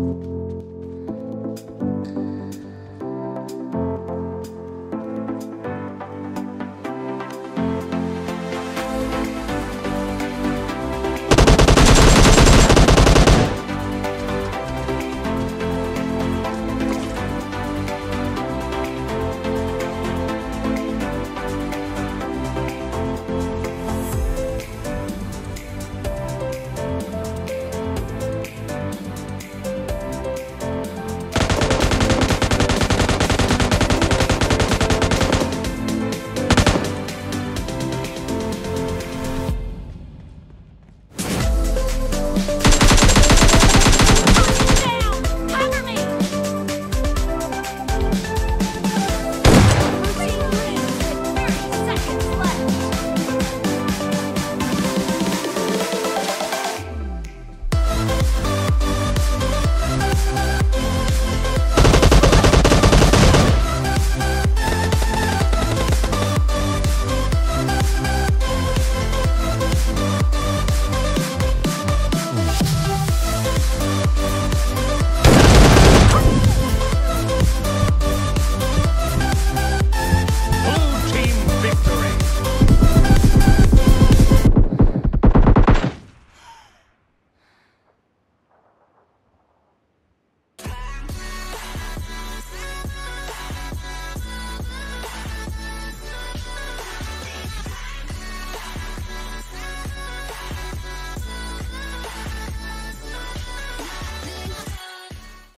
thank you